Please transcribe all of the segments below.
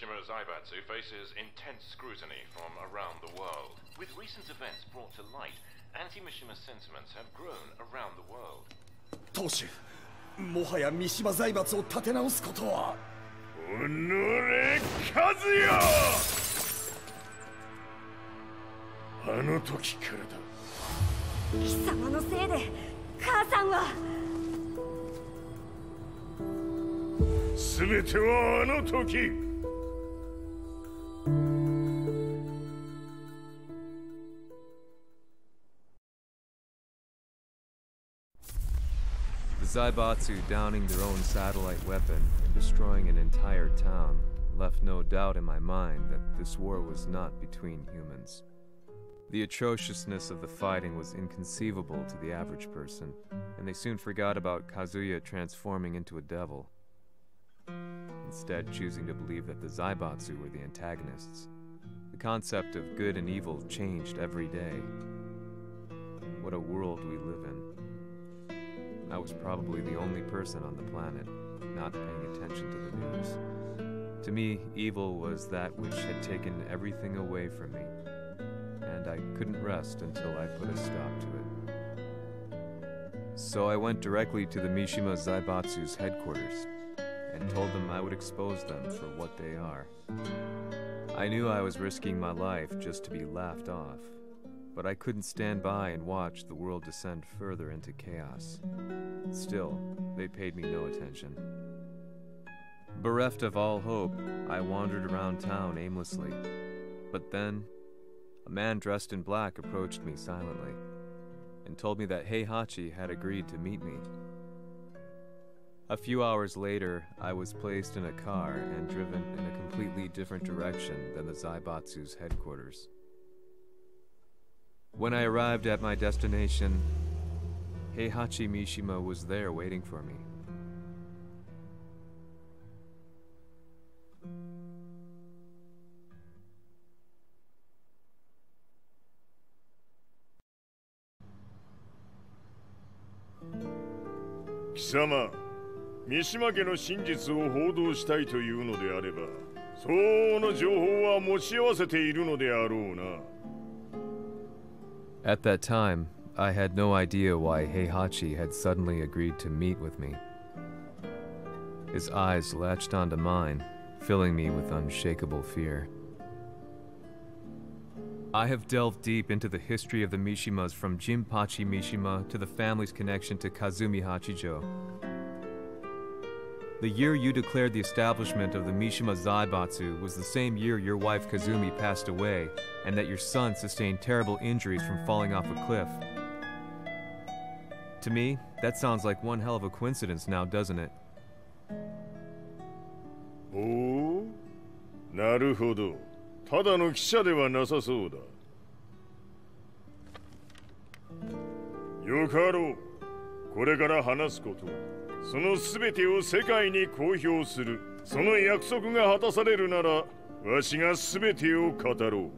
Mishima Zaibatsu faces intense scrutiny from around the world. With recent events brought to light, anti-Mishima sentiments have grown around the world. 当主もはや三島財閥を立て直すことはおのれ和也あの時からだ貴様のせいで母さんは全てはあの時 Zaibatsu downing their own satellite weapon and destroying an entire town left no doubt in my mind that this war was not between humans. The atrociousness of the fighting was inconceivable to the average person, and they soon forgot about Kazuya transforming into a devil, instead choosing to believe that the Zaibatsu were the antagonists. The concept of good and evil changed every day. What a world we live in. I was probably the only person on the planet not paying attention to the news. To me, evil was that which had taken everything away from me, and I couldn't rest until I put a stop to it. So I went directly to the Mishima Zaibatsu's headquarters and told them I would expose them for what they are. I knew I was risking my life just to be laughed off, but I couldn't stand by and watch the world descend further into chaos. Still, they paid me no attention. Bereft of all hope, I wandered around town aimlessly. But then, a man dressed in black approached me silently and told me that Heihachi had agreed to meet me. A few hours later, I was placed in a car and driven in a completely different direction than the Zaibatsu's headquarters. When I arrived at my destination, Heihachi Mishima was there waiting for me.「貴様三島家の真実を報道したいというのであれば相応の情報は持ち合わせているのであろうな At that time, I had no idea why Heihachi had suddenly agreed to meet with me. His eyes latched onto mine, filling me with unshakable fear. I have delved deep into the history of the Mishimas from Jinpachi Mishima to the family's connection to Kazumi Hachijo. The year you declared the establishment of the Mishima Zaibatsu was the same year your wife Kazumi passed away, and that your son sustained terrible injuries from falling off a cliff. To me, that sounds like one hell of a coincidence now, doesn't it? おおなるほどただの記者ではなさそうだよかろうこれから話すこと その全てを世界に公表するその約束が果たされるならわしが全てを語ろう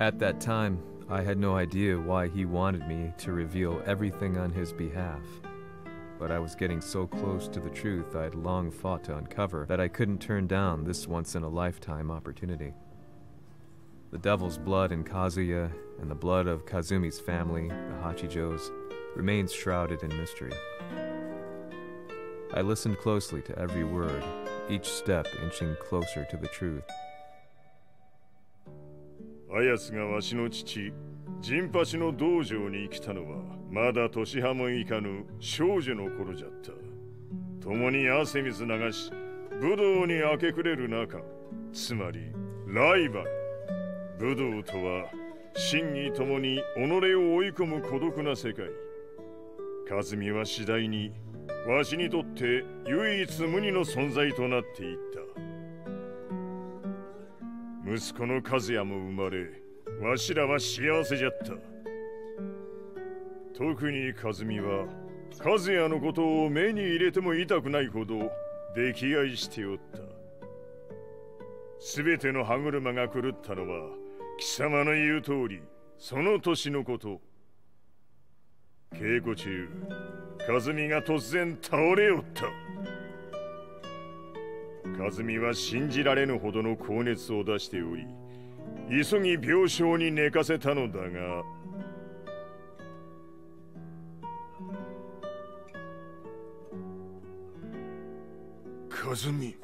At that time, I had no idea why he wanted me to reveal everything on his behalf. But I was getting so close to the truth I'd long fought to uncover that I couldn't turn down this once in a lifetime opportunity. The devil's blood in Kazuya and the blood of Kazumi's family, the Hachijos, remains shrouded in mystery. I listened closely to every word, each step inching closer to the truth. あやつがわしの父陣八の道場に来たのはまだ年半もいかぬ少女の頃じゃった共に汗水流し武道に明け暮れる中つまりライバル武道とは真に共に己を追い込む孤独な世界和美は次第にわしにとって唯一無二の存在となっていった。息子の和也も生まれわしらは幸せじゃった。特に和美は和也のことを目に入れても痛くないほど溺愛しておった。全ての歯車が狂ったのは貴様の言う通りその年のこと。稽古中和美が突然倒れおった。和美は信じられぬほどの高熱を出しており急ぎ病床に寝かせたのだが和美。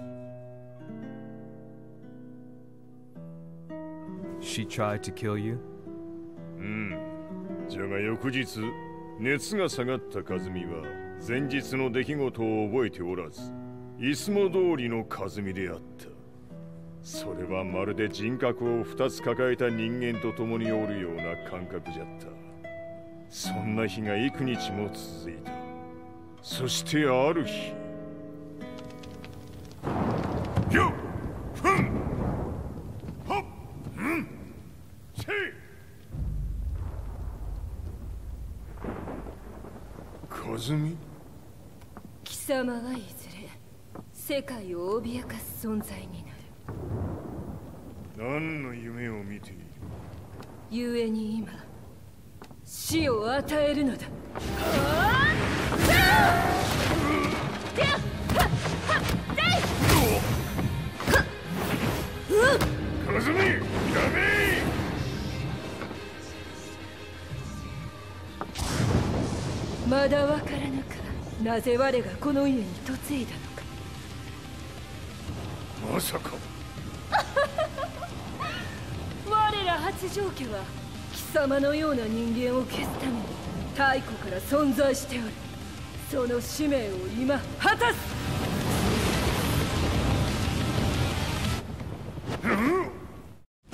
She tried to kill you? うんじゃが翌日熱が下がった和美は前日の出来事を覚えておらずいつも通りの和美であった。それはまるで人格を二つ抱えた人間と共におるような感覚じゃった。そんな日が幾日も続いた。そしてある日。よっふんはっうんせい貴様はいずれ世界を脅かす存在になる。何の夢を見ている？故に今死を与えるのだ。和美ダメまだわからぬか。なぜ我がこの家に嫁いだのか。まさか。我ら八丈家は貴様のような人間を消すために太古から存在しておる。その使命を今果たす。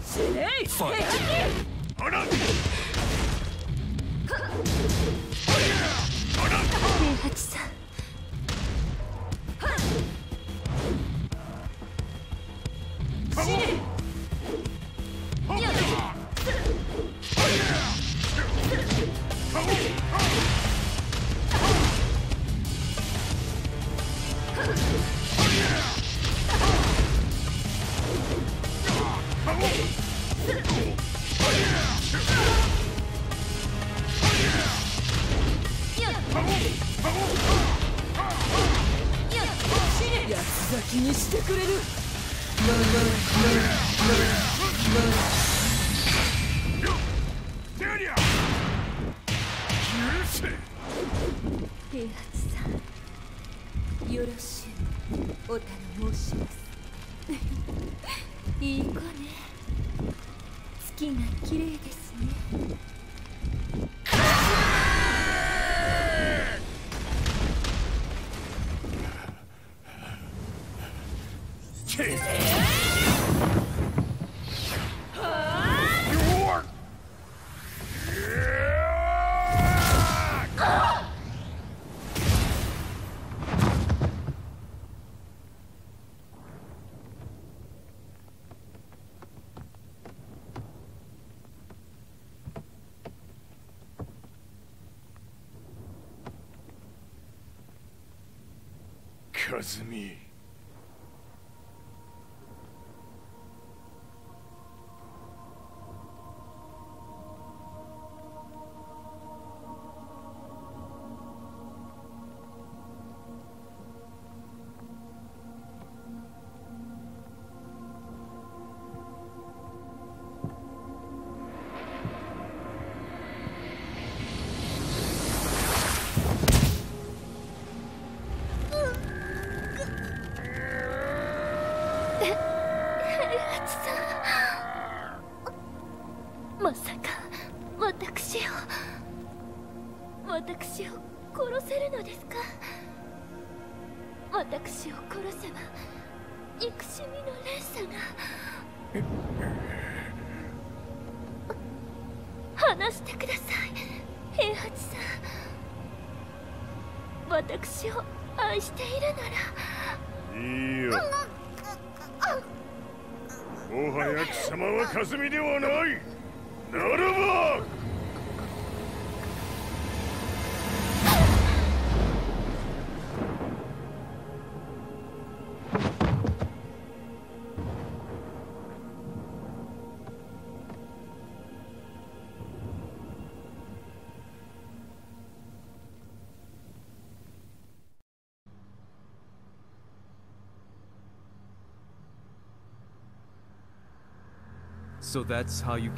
死ねい Oh, yeah! Kazumi. 私を殺せるのですか？私を殺せば憎しみの連鎖が。話してください平八さん。私を愛しているなら。いいよ。もはや貴様は和美ではない。ならば So that's how you